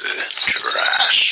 trash.